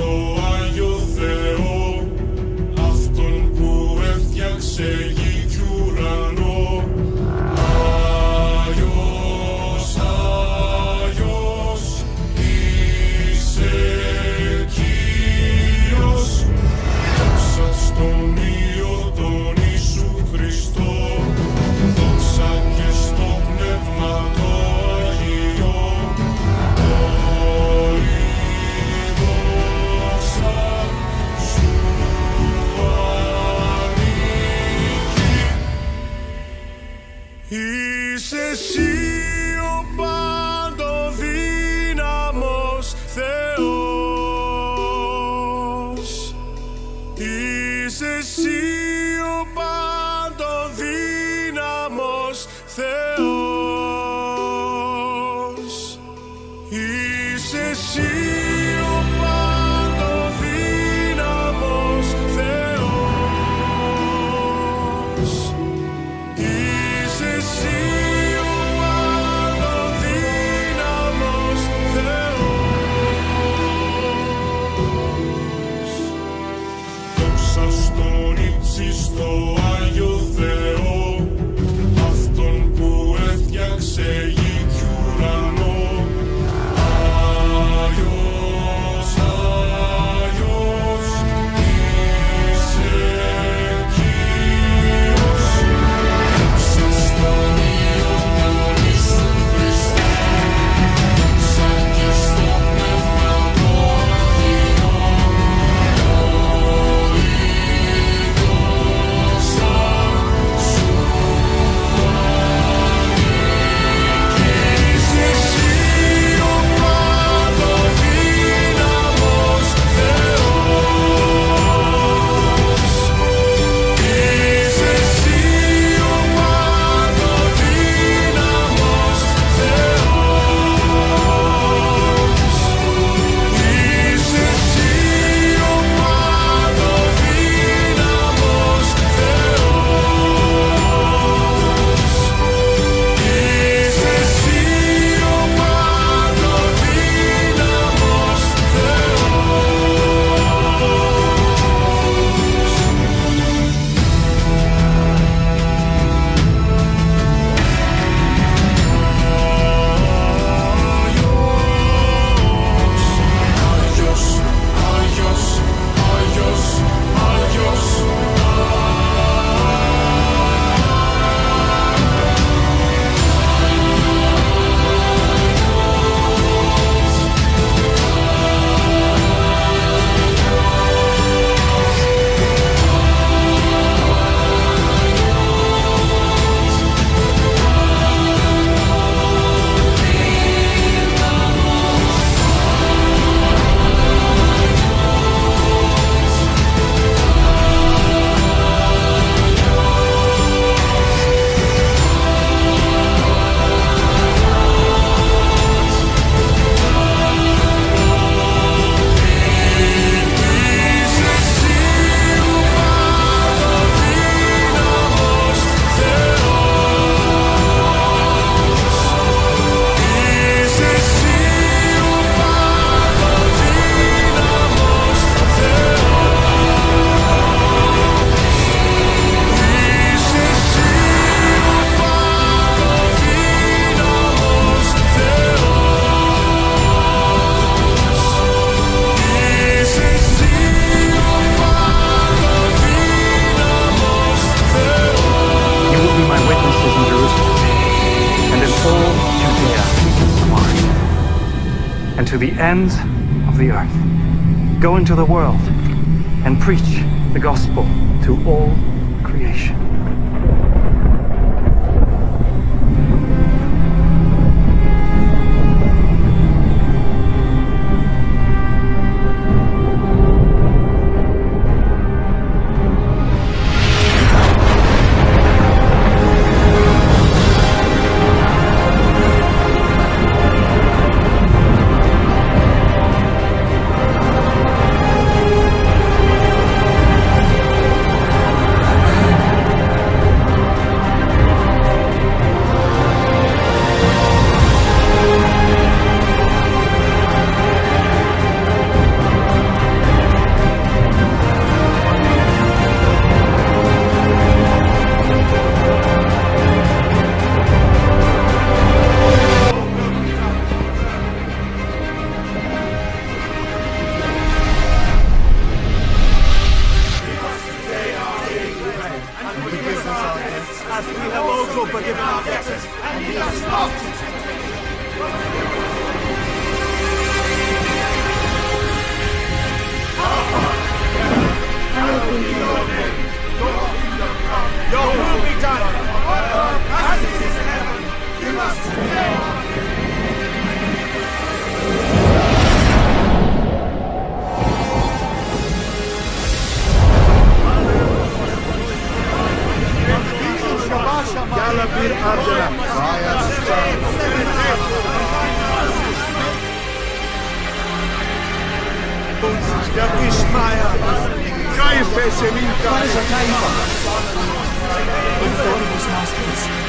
Oh. And in all Judea and Samaria, and to the ends of the earth. Go into the world and preach the gospel to all creation. parece mil cabezas. Por eso acá iba. Doctor,